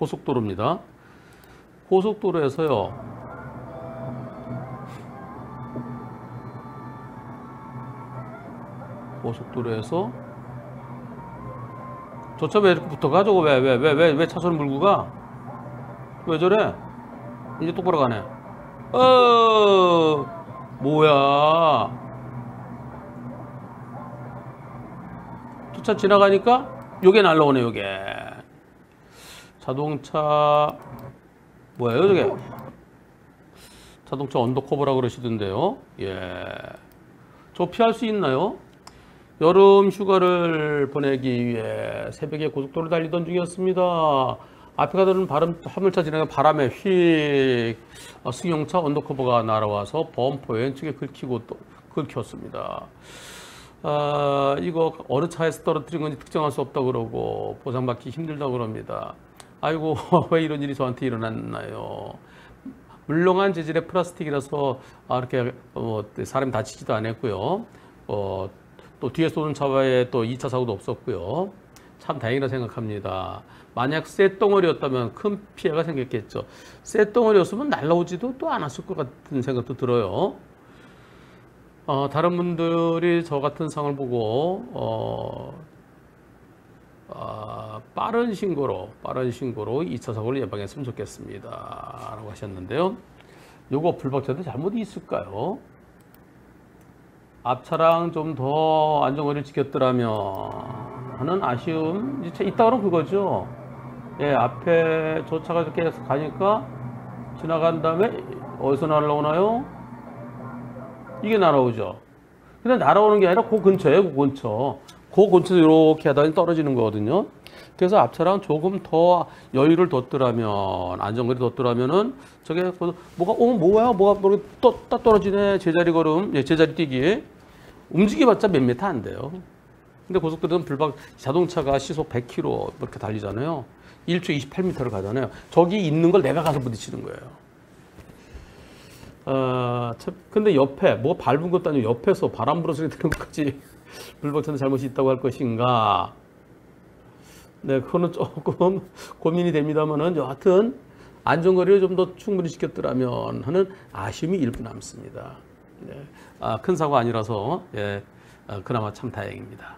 고속도로입니다. 고속도로에서요. 고속도로에서 저 차 왜 이렇게 붙어가? 저거 왜, 왜, 왜, 왜, 왜 차선 물고 가? 왜 저래? 이제 똑바로 가네. 어, 뭐야. 저 차 지나가니까 요게 날라오네, 요게. 자동차, 뭐예요, 저게? 자동차 undercover라 그러시던데요. 예. 저 피할 수 있나요? 여름 휴가를 보내기 위해 새벽에 고속도로를 달리던 중이었습니다. 앞에 가던 바람, 화물차 지나가 바람에 휙 어, 승용차 undercover가 날아와서 범퍼 왼쪽에 긁히고 또 긁혔습니다. 아, 이거 어느 차에서 떨어뜨린 건지 특정할 수 없다고 그러고 보상받기 힘들다고 그럽니다. 아이고 왜 이런 일이 저한테 일어났나요? 물렁한 재질의 플라스틱이라서 아, 이렇게 어, 사람이 다치지도 않았고요. 어, 또 뒤에서 오는 차와의 또 2차 사고도 없었고요. 참 다행이라 생각합니다. 만약 쇳덩어리였다면 큰 피해가 생겼겠죠. 쇳덩어리였으면 날라오지도 또 않았을 것 같은 생각도 들어요. 어, 다른 분들이 저 같은 상을 보고 어, 아, 빠른 신고로 빠른 신고로 2차 사고를 예방했으면 좋겠습니다. 라고 하셨는데요. 요거 불박차도 잘못이 있을까요? 앞차랑 좀 더 안전거리를 지켰더라면 하는 아쉬움 이제 있다 그러면 그거죠. 예, 앞에 저 차가 이렇게 가니까 지나간 다음에 어디서 날아오나요? 이게 날아오죠. 근데 날아오는 게 아니라 그 근처에 그 근처. 그 근처에서 이렇게 하다니 떨어지는 거거든요. 그래서 앞차랑 조금 더 여유를 뒀더라면 안전거리 뒀더라면은 저게 그 뭐가 어 뭐야 뭐가 모르게 또, 또 떨어지네 제자리 걸음 예, 제자리 뛰기 움직여봤자 몇 미터 안 돼요. 근데 고속도로는 불박 자동차가 시속 100km 이렇게 달리잖아요. 1초 28m를 가잖아요. 저기 있는 걸 내가 가서 부딪히는 거예요. 어, 참, 근데 옆에 뭐 밟은 것도 아니고 옆에서 바람 불어 소리 들은 것까지 불박차는 잘못이 있다고 할 것인가? 네, 그거는 조금 고민이 됩니다만은 여하튼 안전거리를 좀 더 충분히 지켰더라면 하는 아쉬움이 일부 남습니다. 네, 아, 큰 사고 아니라서 예, 아, 그나마 참 다행입니다.